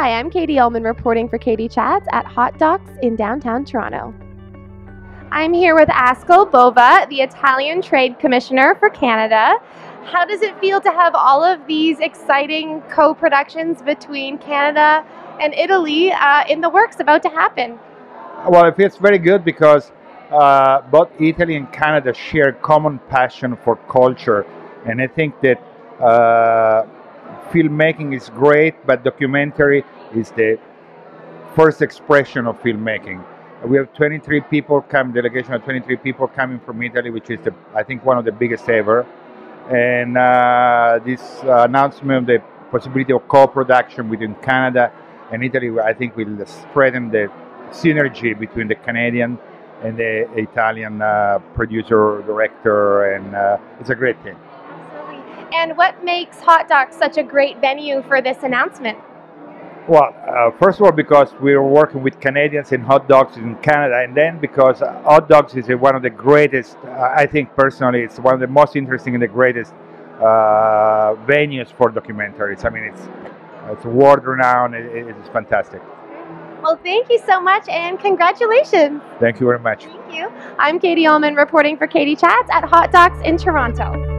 Hi, I'm Katie Uhlmann reporting for Katie Chats at Hot Docs in downtown Toronto. I'm here with Pasquale Bova, the Italian Trade Commissioner for Canada. How does it feel to have all of these exciting co productions between Canada and Italy uh, in the works about to happen? Well, it feels very good because uh, both Italy and Canada share common passion for culture, and I think that uh, filmmaking is great, but documentary is the first expression of filmmaking. We have 23 people come, delegation of 23 people coming from Italy, which is the, I think one of the biggest ever. And uh, this uh, announcement of the possibility of co-production between Canada and Italy, I think will strengthen the synergy between the Canadian and the Italian uh, producer, director, and uh, it's a great thing. And what makes Hot Docs such a great venue for this announcement? Well, uh, first of all, because we're working with Canadians in Hot Docs in Canada, and then because uh, Hot Docs is one of the greatest, uh, I think personally, it's one of the most interesting and the greatest uh, venues for documentaries. I mean, it's it's world renowned. It, it's fantastic. Well, thank you so much, and congratulations. Thank you very much. Thank you. I'm Katie Uhlmann reporting for Katie Chats at Hot Docs in Toronto.